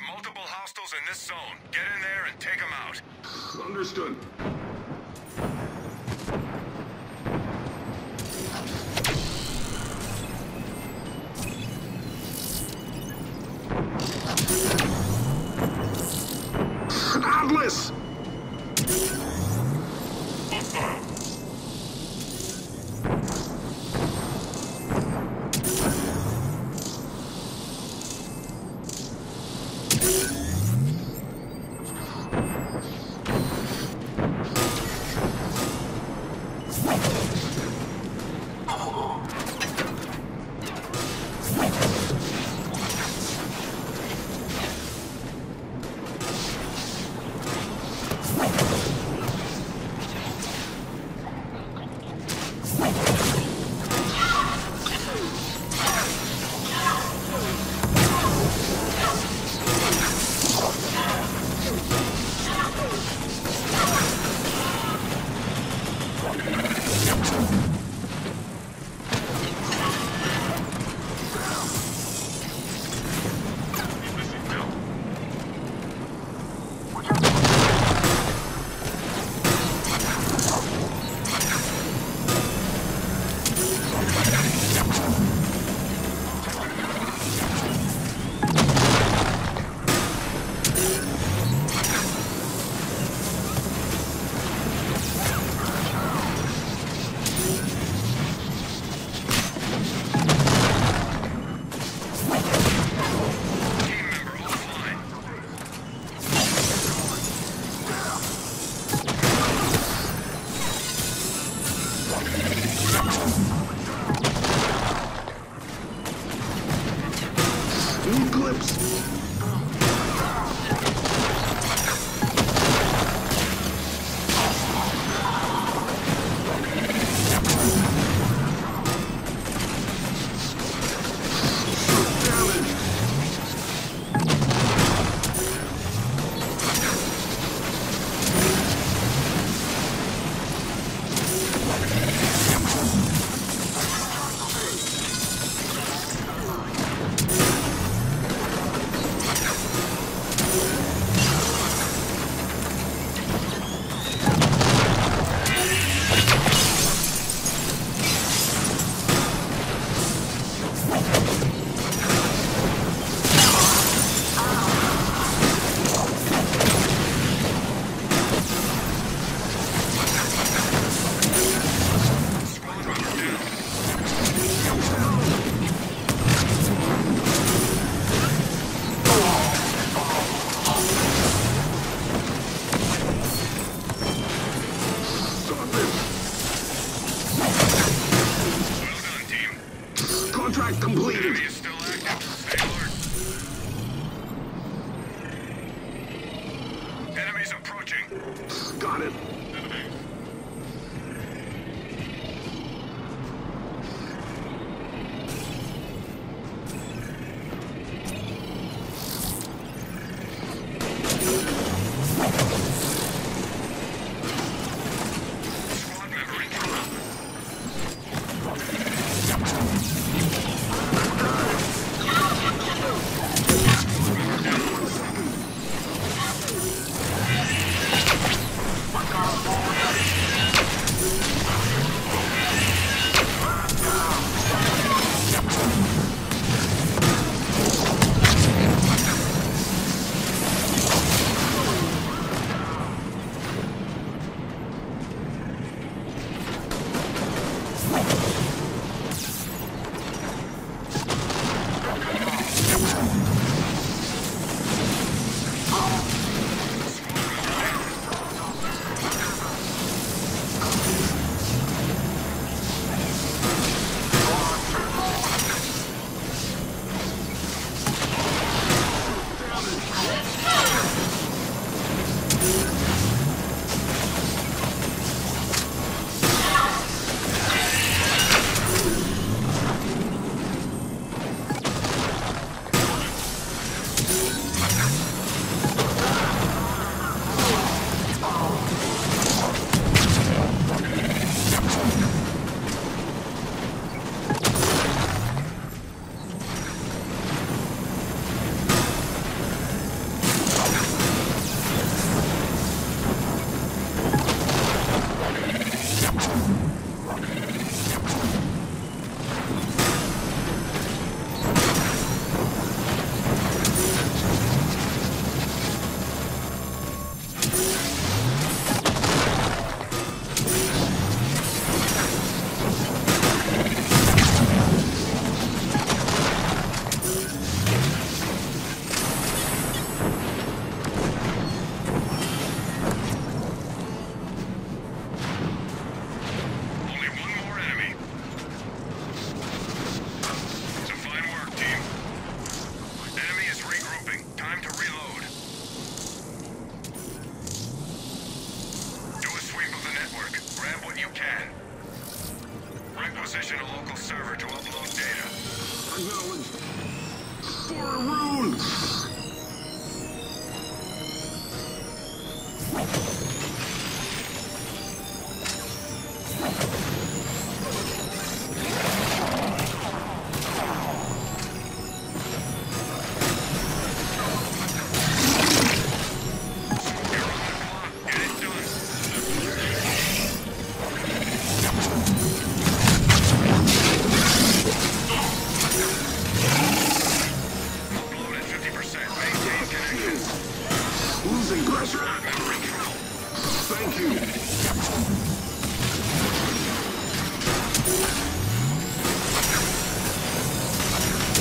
Have multiple hostiles in this zone. Get in there and take them out. Understood. Atlas! Eclipse! Damage!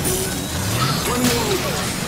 One more.